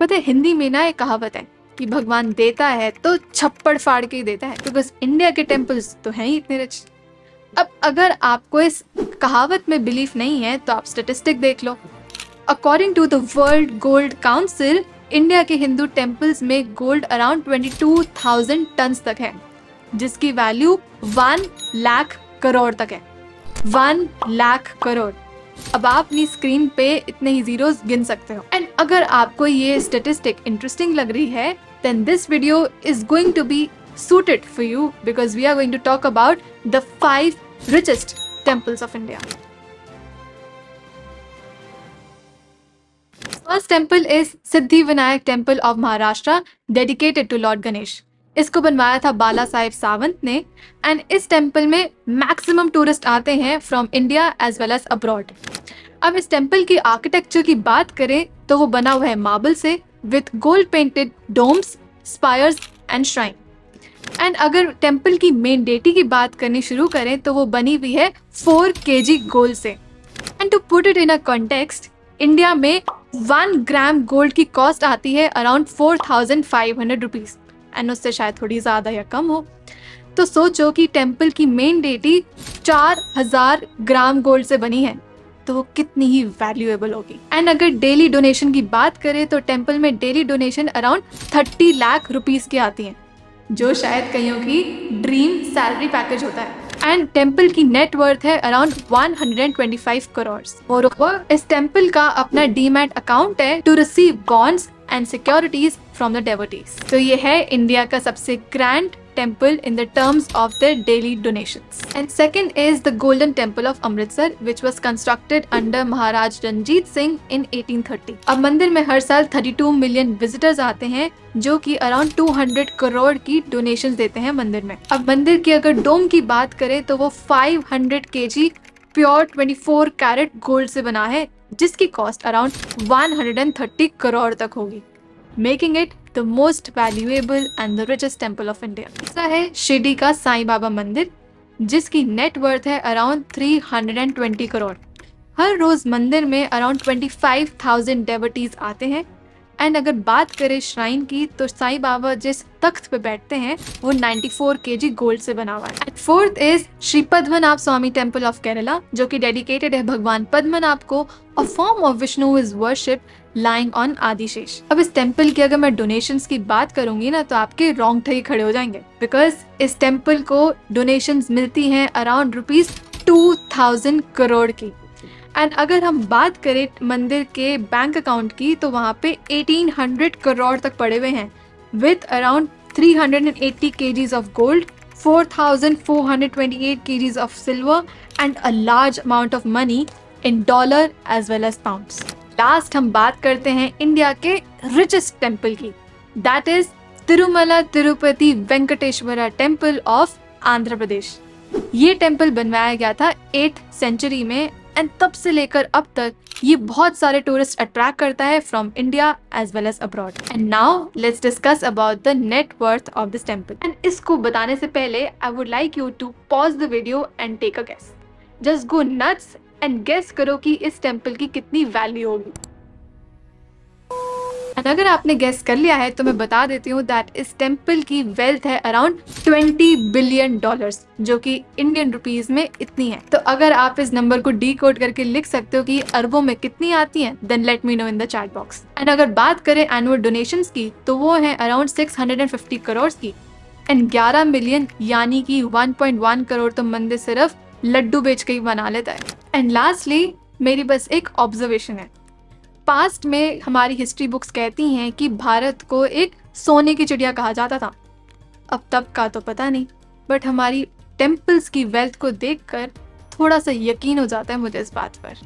पता है हिंदी में ना एक कहावत है कि भगवान देता है तो छप्पड़ फाड़ के देता है बिकॉज़ इंडिया के टेम्पल्स तो हैं ही इतने रिच अब अगर आपको इस कहावत में बिलीफ नहीं है तो आप स्टेटिस्टिक देख लो। According to the world gold council India के हिंदू टेम्पल्स में गोल्ड अराउंड 22,000 टन तक है जिसकी वैल्यू वन लाख करोड़ तक है। वन लाख करोड़ अब आप अपनी स्क्रीन पे इतने ही जीरोस गिन सकते हो। एंड अगर आपको ये स्टेटिस्टिक इंटरेस्टिंग लग रही है then this video is going to be suited for you because we are going to talk about the five richest temples of india. First temple is siddhi vinayak temple of maharashtra dedicated to lord ganesh. इसको बनवाया था बाला साहेब सावंत ने। And इस temple में maximum tourist आते हैं from India as well as abroad अब इस टेंपल की आर्किटेक्चर की बात करें तो वो बना हुआ है मार्बल से with gold painted domes spires and shrine and अगर टेंपल की मेन डेटी की बात करनी शुरू करें तो वो बनी हुई है फोर के जी गोल्ड से। And to put it in a context India में वन ग्राम गोल्ड की कॉस्ट आती है around four thousand five hundred rupees and उससे शायद थोड़ी ज़्यादा या कम हो। तो सोचो कि टेंपल की मेन डेटी चार हज़ार ग्राम गोल्ड से बनी है तो वो कितनी ही वैल्यूएबल होगी। एंड अगर डेली डोनेशन की बात करें तो टेंपल में daily donation around thirty lakh rupees की आती है, जो शायद कईयों की ड्रीम सैलरी पैकेज होता है। एंड टेंपल की नेटवर्थ है अराउंड 125 करोड़ और इस टेंपल का अपना डीमैट अकाउंट है to receive bonds and securities from the devotees तो ये है इंडिया का सबसे grand temple in the terms of their daily donations. And second is the Golden Temple of Amritsar which was constructed under Maharaj Ranjit Singh in 1830. अब मंदिर में हर साल 32 million visitors आते हैं जो कि अराउंड 200 करोड़ की डोनेशन देते हैं मंदिर में अब मंदिर की अगर डोम की बात करें तो वो 500 केजी प्योर 24 कैरेट गोल्ड से बना है जिसकी कॉस्ट अराउंड 130 करोड़ तक होगी making it the most valuable and the richest temple of India तीसरा है शिरडी का साईं बाबा मंदिर जिसकी नेट वर्थ है अराउंड 320 करोड़ हर रोज मंदिर में अराउंड 25,000 डेवटीज आते हैं। एंड अगर बात करें श्राइन की तो साईं बाबा जिस तख्त पे बैठते हैं वो 94 केजी गोल्ड से बना हुआ है। Fourth is Shri Padmanabha Swamy temple of Kerala जो कि डेडिकेटेड है भगवान पद्मनाभ को a form of Vishnu is worship lying on Adishesha अब इस टेंपल की अगर मैं डोनेशन की बात करूँगी ना तो आपके रॉन्ग ठगी खड़े हो जाएँगे। बिकॉज़ इस टेंपल को डोनेशन मिलती है around rupees two thousand crore की। एंड अगर हम बात करें मंदिर के बैंक अकाउंट की तो वहाँ पे 1800 करोड़ तक पड़े हुए हैं। With around 380 kgs of gold, 4,428 kgs of silver and a large amount of money in dollar as well as pounds. Last हम बात करते हैं इंडिया के रिचेस्ट टेंपल की। That is Tirumala Tirupati Venkateswara temple of Andhra Pradesh ये temple बनवाया गया था एट सेंचुरी में एंड तब से लेकर अब तक ये बहुत सारे टूरिस्ट अट्रैक्ट करता है from India as well as abroad and now let's discuss about the net worth of this temple and इसको बताने से पहले I would like you to pause the video and take a guess just go nuts and guess करो कि इस temple की कितनी value होगी। एंड अगर आपने गेस कर लिया है तो मैं बता देती हूँ दैट इस टेंपल की वेल्थ है अराउंड 20 बिलियन डॉलर्स जो कि इंडियन रुपीस में इतनी है। तो अगर आप इस नंबर को डी कोड करके लिख सकते हो कि अरबों में कितनी आती हैं then let me know in the chat box and अगर बात करें एनुअल डोनेशन की तो वो है अराउंड सिक्स करोड़ की। एंड 11 मिलियन यानी कि 1.1 करोड़ तो मंदिर सिर्फ़ लड्डू बेच के ही बना लेता है। एंड लास्टली मेरी बस एक ऑब्जर्वेशन है। पास्ट में हमारी हिस्ट्री बुक्स कहती हैं कि भारत को एक सोने की चिड़िया कहा जाता था। अब तब का तो पता नहीं बट हमारी टेम्पल्स की वेल्थ को देखकर थोड़ा सा यकीन हो जाता है मुझे इस बात पर।